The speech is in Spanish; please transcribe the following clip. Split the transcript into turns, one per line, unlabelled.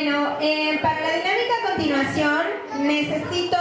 Bueno, para la dinámica a continuación necesito